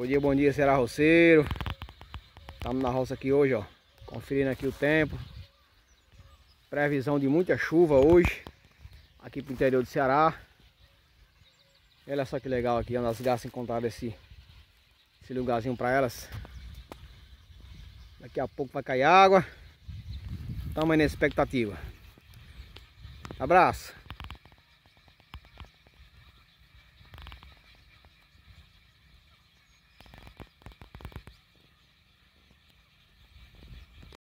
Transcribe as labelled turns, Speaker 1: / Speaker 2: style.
Speaker 1: Bom dia, bom dia, será roceiro. Estamos na roça aqui hoje, ó. Conferindo aqui o tempo. Previsão de muita chuva hoje. Aqui pro interior do Ceará. Olha só que legal aqui, onde as garças encontraram esse, esse lugarzinho para elas. Daqui a pouco vai cair água. Estamos aí na expectativa. Abraço.